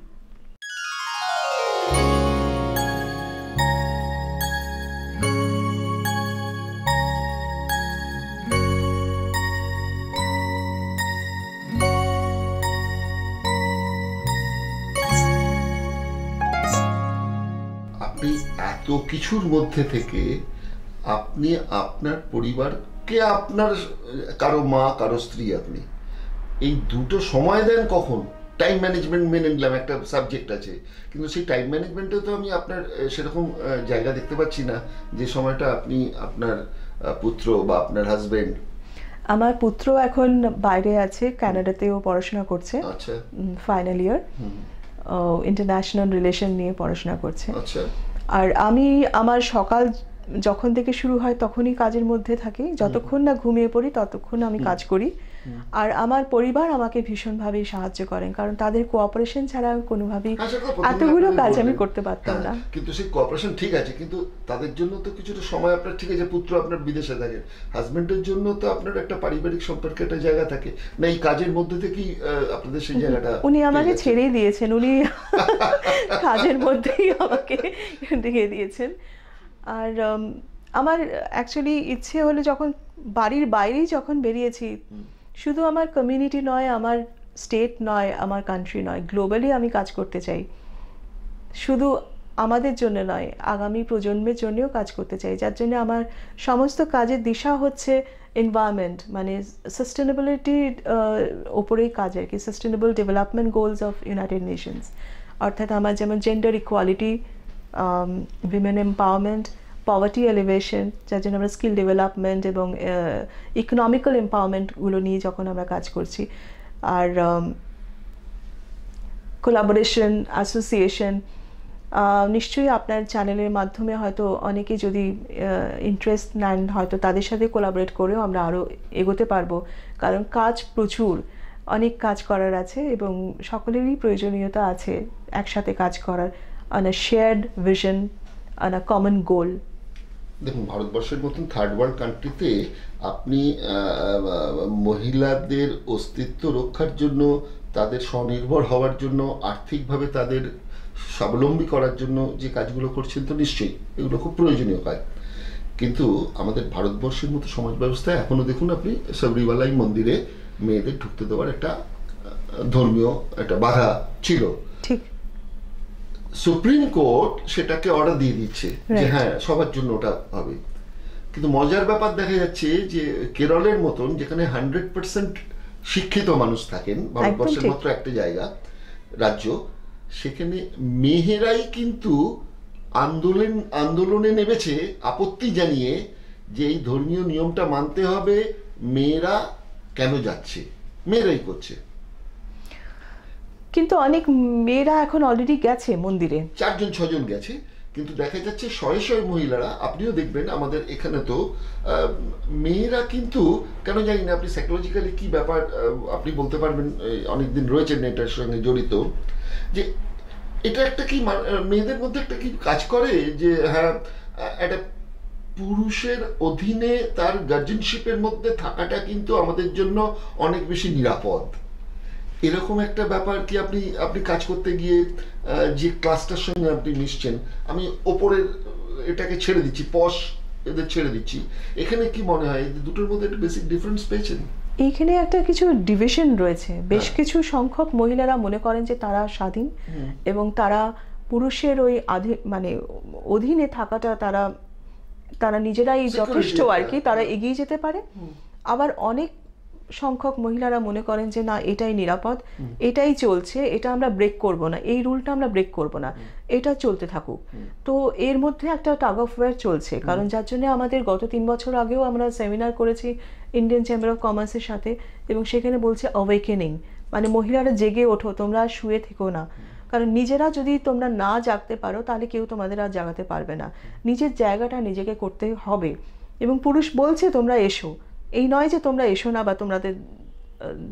এত কিছুর মধ্যে থেকে আপনি আপনার পরিবারকে আপনার কারও মা কারও স্ত্রী আপনি এই দুটো সময় দেন কখন? টাইম ম্যানেজমেন্ট মেনে নিলাম একটা সাবজেক্ট আছে। কিন্তু সেই টাইম ম্যানেজমেন্টে তো আমি আপনার সেরকম জায়গা দেখতে পাচ্ছি না যে সময়টা আপনি আপনার পুত্র বা আপনার হাজবেন্ড আমার পুত্র এখন বাইরে আছে কানাডাতেও পড়াশোনা করছে। আচ্ছা। ফাইনাল ইয়ার ইন্টারন্যাশনাল রিলেশন নিয়ে পড়াশোনা করছে। আচ্ছা। আর আমি আমার সকাল যখন থেকে শুরু হয় তখনই কাজের মধ্যে থাকি। যতক্ষণ না ঘুমিয়ে পড়ি, ততক্ষণ আমি কাজ করি। আর আমার পরিবার আমাকে ভীষণভাবে সাহায্য করেন কারণ তাদের কোঅপারেশন ছাড়া কোনোভাবেই প্রথমেই এতগুলো কাজ আমি করতে পারতাম হ্যাঁ, না। কিন্তু সেই কর্পোরেশন ঠিক আছে কিন্তু তাদের জন্য তো কিছুটা সময় আপনার ঠিক আছে পুত্র আপনার বিদেশে থাকে হাজবেন্ডের জন্য তো আপনার একটা পারিবারিক সম্পর্কে একটা জায়গা থাকে না এই কাজের মধ্যে থেকেই আপনাদের সেই জায়গাটা উনি আমাকে? ছেড়েই দিয়েছেন উনি কাজের মধ্যেই আমাকে দিয়ে দিয়েছেন। আর আমার অ্যাকচুয়ালি ইচ্ছে হলো যখন বাড়ির বাইরেই যখন বেরিয়েছি শুধু আমার কমিউনিটি নয়, আমার স্টেট নয়, আমার কান্ট্রি নয় গ্লোবালি আমি কাজ করতে চাই। শুধু আমাদের জন্য নয়, আগামী প্রজন্মের জন্যও কাজ করতে চাই, যার জন্য আমার সমস্ত কাজের দিশা হচ্ছে এনভায়রনমেন্ট মানে সাস্টেনেবিলিটির ওপরেই কাজ আর কি sustainable development goals of United Nations অর্থাৎ আমার যেমন gender equality women empowerment poverty alleviation যার জন্য আমরা স্কিল ডেভেলপমেন্ট এবং ইকোনমিক্যাল এম্পাওয়ারমেন্টগুলো নিয়ে যখন আমরা কাজ করছি। আর কোলাবোরেশন অ্যাসোসিয়েশন নিশ্চয়ই আপনার চ্যানেলের মাধ্যমে হয়তো অনেকে যদি ইন্টারেস্ট নেন, হয়তো তাদের সাথে কোলাবোরেট করেও আমরা আরও এগোতে পারব। কারণ কাজ প্রচুর, অনেক কাজ করার আছে এবং সকলেরই প্রয়োজনীয়তা আছে একসাথে কাজ করার on a shared vision on a common goal দেখুন, ভারতবর্ষের মতন থার্ড ওয়ার্ল্ড কান্ট্রিতে আপনি মহিলাদের অস্তিত্ব রক্ষার জন্য, তাদের স্বনির্ভর হওয়ার জন্য, আর্থিকভাবে তাদের স্বাবলম্বী করার জন্য যে কাজগুলো করছেন তো নিশ্চয়ই, এগুলো খুব প্রয়োজনীয় কাজ। কিন্তু আমাদের ভারতবর্ষের মতো সমাজ ব্যবস্থায় এখনও দেখুন আপনি সবরিওয়ালাই মন্দিরে মেয়েদের ঢুকতে দেওয়ার একটা ধর্মীয় একটা বাধা ছিল। সুপ্রিম কোর্ট সেটাকে অর্ডার দিয়ে দিচ্ছে যে হ্যাঁ সবার জন্য ওটা হবে। কিন্তু মজার ব্যাপার দেখা যাচ্ছে যে কেরলের মতন যেখানে হান্ড্রেড পার্সেন্ট শিক্ষিত মানুষ থাকেন ভারতবর্ষের মাত্র একটা জায়গা রাজ্য সেখানে মেহেরাই কিন্তু আন্দোলন আন্দোলনে নেমেছে আপত্তি জানিয়ে যে এই ধর্মীয় নিয়মটা মানতে হবে মেয়েরা কেন যাচ্ছে? মেয়েরাই করছে। কিন্তু অনেক মেয়েরা এখন অলরেডি গেছে মন্দিরে। চারজন, ছজন গেছে, কিন্তু দেখা যাচ্ছে শয়ে শয়ে মহিলারা, আপনিও দেখবেন আমাদের এখানে তো মেয়েরা কিন্তু, কেন জানি না আপনি সাইকোলজিক্যালি কি ব্যাপার আপনি বলতে পারবেন অনেকদিন রয়েছেন এটার সঙ্গে জড়িত, যে এটা একটা কি মেয়েদের মধ্যে একটা কি কাজ করে যে হ্যাঁ একটা পুরুষের অধীনে তার গার্জেনশিপের মধ্যে থাকাটা কিন্তু আমাদের জন্য অনেক বেশি নিরাপদ। এরকম একটা ব্যাপার কি আপনি আপনি কাজ করতে গিয়ে যে ক্লাসটার সঙ্গে আপনি মিশছেন আমি ওপরের এটাকে ছেড়ে দিচ্ছি পশ এদের ছেড়ে দিচ্ছি। এখানে কি মনে হয়? দুটোর মধ্যে একটা বেসিক ডিফারেন্স পেয়েছেন? এইখানে একটা কিছু ডিভিশন রয়েছে। বেশ হ্যাঁ। কিছু সংখ্যক মহিলারা মনে করেন যে তারা স্বাধীন এবং তারা পুরুষের ওই আধি- মানে অধীনে থাকাটা তারা তারা নিজেরাই যথেষ্ট আর কি তারা হ্যাঁ। এগিয়ে যেতে পারে। আবার অনেক সংখ্যক মহিলারা মনে করেন যে না এটাই নিরাপদ এটাই চলছে এটা আমরা ব্রেক করব না এই রুলটা আমরা ব্রেক করব না এটা চলতে থাকুক। তো এর মধ্যে একটা টাগ অফ ওয়ার চলছে কারণ যার জন্য আমাদের গত তিন বছর আগেও আমরা সেমিনার করেছি ইন্ডিয়ান চেম্বার অফ কমার্সের সাথে এবং সেখানে বলছে অওয়েকেনিং মানে মহিলারা জেগে ওঠো তোমরা শুয়ে থেকো না। কারণ নিজেরা যদি তোমরা না জাগতে পারো তাহলে কেউ তোমাদের আর জাগাতে পারবে না। নিজের জায়গাটা নিজেকে করতে হবে এবং পুরুষ বলছে তোমরা এসো। এই নয় যে তোমরা এসো না বা তোমাদের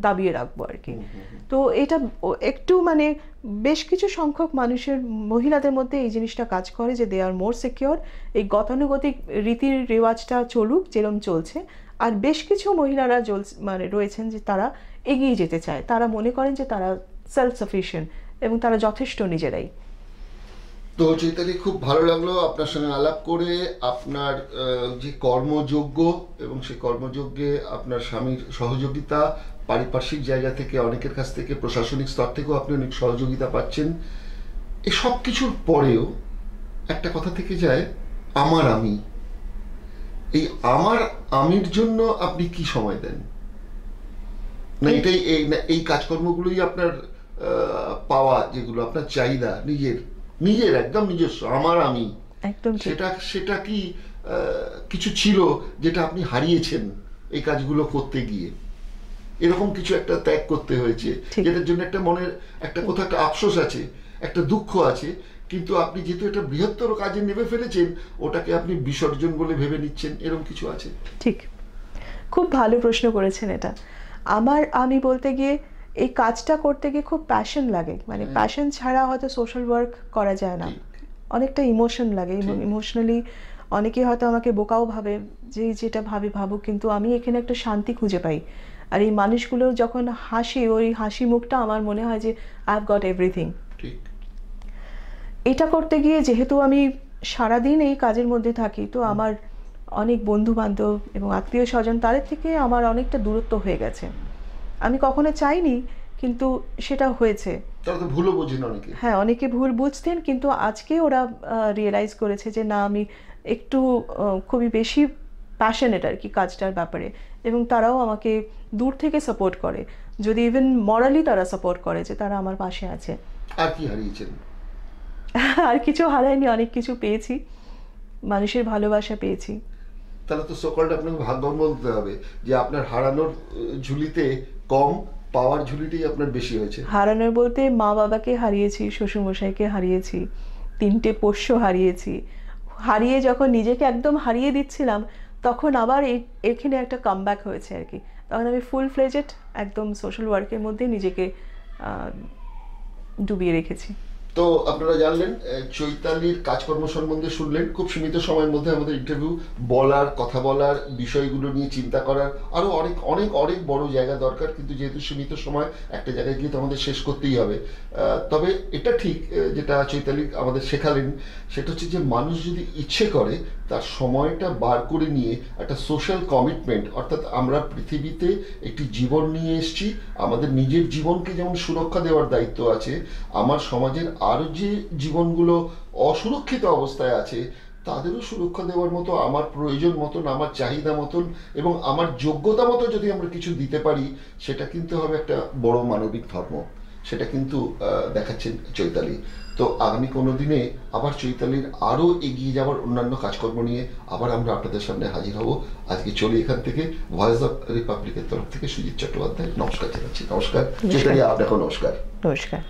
দাবিয়ে রাখব আর কি। তো এটা একটু মানে বেশ কিছু সংখ্যক মানুষের মহিলাদের মধ্যে এই জিনিসটা কাজ করে যে দে আর মোর সিকিওর এই গতানুগতিক রীতির রেওয়াজটা চলুক যেরম চলছে। আর বেশ কিছু মহিলারা মানে রয়েছেন যে তারা এগিয়ে যেতে চায়। তারা মনে করেন যে তারা সেলফ সাফিসিয়েন্ট এবং তারা যথেষ্ট নিজেরাই। তো চৈতালি, খুব ভালো লাগল আপনার সঙ্গে আলাপ করে। আপনার যে কর্মযোগ্য এবং সেই কর্মযজ্ঞে আপনার স্বামীর সহযোগিতা, পারিপার্শ্বিক জায়গা থেকে অনেকের কাছ থেকে, প্রশাসনিক স্তর থেকেও আপনি অনেক সহযোগিতা পাচ্ছেন। এই সব কিছুর পরেও একটা কথা থেকে যায়, আমার আমি। এই আমার আমির জন্য আপনি কি সময় দেন? না, এটাই এই কাজকর্মগুলোই আপনার পাওয়া, যেগুলো আপনার চাহিদা নিজের। নিজের একদম নিজস্ব আমার আমি। একদম সেটা সেটা কি কিছু ছিল যেটা আপনি হারিয়েছেন এই কাজগুলো করতে গিয়ে? এরকম কিছু একটা ত্যাগ করতে হয়েছে। যেটার জন্য একটা মনের একটা কোথাও একটা আফসোস আছে একটা দুঃখ আছে কিন্তু আপনি যেহেতু একটা বৃহত্তর কাজে নেমে ফেলেছেন ওটাকে আপনি বিসর্জন বলে ভেবে নিচ্ছেন এরকম কিছু আছে? ঠিক। খুব ভালো প্রশ্ন করেছেন এটা। আমার আমি বলতে গিয়ে এই কাজটা করতে গিয়ে খুব প্যাশন লাগে। মানে প্যাশন ছাড়া হয়তো সোশ্যাল ওয়ার্ক করা যায় না। অনেকটা ইমোশন লাগে। ইমোশনালি অনেকে হয়তো আমাকে বোকাও ভাবে যে যেটা ভাবে ভাবুক। কিন্তু আমি এখানে একটা শান্তি খুঁজে পাই। আর এই মানুষগুলোর যখন হাসি ওই হাসি মুখটা আমার মনে হয় যে আই হ্যাভ গট এভরিথিং এটা করতে গিয়ে যেহেতু আমি সারাদিন এই কাজের মধ্যে থাকি তো আমার অনেক বন্ধু বান্ধব এবং আত্মীয় স্বজন তাদের থেকে আমার অনেকটা দূরত্ব হয়ে গেছে। আমি কখনো চাইনি কিন্তু সেটা হয়েছে। তারা তো ভুলও বোঝেন অনেকে। হ্যাঁ অনেকে ভুল বুঝতেন কিন্তু আজকে ওরা রিয়েলাইজ করেছে যে না আমি একটু খুবই বেশি প্যাশনেট আর কি কাজটার ব্যাপারে। এবং তারাও আমাকে দূর থেকে সাপোর্ট করে। যদি ইভেন মরালি তারা সাপোর্ট করে যে তারা আমার পাশে আছে। আর কি হারিয়েছেন? আর কিছু হারায়নি অনেক কিছু পেয়েছি। মানুষের ভালোবাসা পেয়েছি। তাহলে তো সকলটা আপনাকে ভাগ্যবান বলতে হবে যে আপনার হারানোর ঝুলিতে কম পাওয়ার ঝুলিটাই আপনার বেশি হয়েছে। হারানোর বলতে মা বাবাকে হারিয়েছি, শ্বশুরমশাইকে হারিয়েছি, তিনটে পোষ্য হারিয়েছি। হারিয়ে যখন নিজেকে একদম হারিয়ে দিচ্ছিলাম, তখন আবার এখানে একটা কামব্যাক হয়েছে আর কি। তখন আমি ফুল ফ্লেজেড একদম সোশ্যাল ওয়ার্কের মধ্যে নিজেকে ডুবিয়ে রেখেছি। তো আপনারা জানলেন চৈতালির কাজকর্ম সম্বন্ধে শুনলেন, খুব সীমিত সময়ের মধ্যে আমাদের ইন্টারভিউ বলার, কথা বলার, বিষয়গুলো নিয়ে চিন্তা করার আরও অনেক অনেক অনেক বড় জায়গা দরকার, কিন্তু যেহেতু সীমিত সময়, একটা জায়গায় গিয়ে তো আমাদের শেষ করতেই হবে। তবে এটা ঠিক যেটা চৈতালি আমাদের শেখালেন, সেটা হচ্ছে যে মানুষ যদি ইচ্ছে করে তার সময়টা বার করে নিয়ে একটা সোশ্যাল কমিটমেন্ট অর্থাৎ আমরা পৃথিবীতে একটি জীবন নিয়ে এসেছি, আমাদের নিজের জীবনকে যেমন সুরক্ষা দেওয়ার দায়িত্ব আছে, আমার সমাজের আরও যে জীবনগুলো অসুরক্ষিত অবস্থায় আছে, তাদেরও সুরক্ষা দেওয়ার মতো, আমার প্রয়োজন মতন, আমার চাহিদা মতন এবং আমার যোগ্যতা মতো যদি আমরা কিছু দিতে পারি, সেটা কিন্তু হবে একটা বড় মানবিক ধর্ম। সেটা কিন্তু দেখাচ্ছেন চৈতালি। তো আগামী কোনো দিনে আবার চৈতালির আরও এগিয়ে যাওয়ার অন্যান্য কাজকর্ম নিয়ে আবার আমরা আপনাদের সামনে হাজির হব। আজকে চলি এখান থেকে ভয়েস অফ রিপাবলিকের তরফ থেকে সুজিত চট্টোপাধ্যায়। নমস্কার জানাচ্ছি। নমস্কার। চৈতালি আপনাকে নমস্কার। নমস্কার।